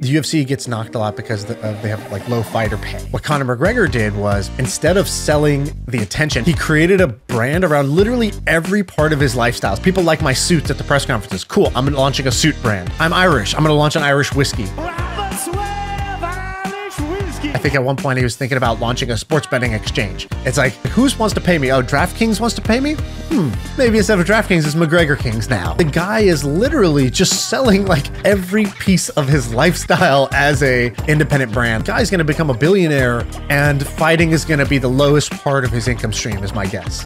The UFC gets knocked a lot because the, they have like low fighter pay. What Conor McGregor did was instead of selling the attention, he created a brand around literally every part of his lifestyles. People like my suits at the press conferences. Cool, I'm launching a suit brand. I'm Irish. I'm going to launch an Irish whiskey. I think at one point he was thinking about launching a sports betting exchange. It's like, who wants to pay me? Oh, DraftKings wants to pay me? Hmm, maybe instead of DraftKings, it's McGregor Kings now. The guy is literally just selling like every piece of his lifestyle as a independent brand. Guy's gonna become a billionaire and fighting is gonna be the lowest part of his income stream is my guess.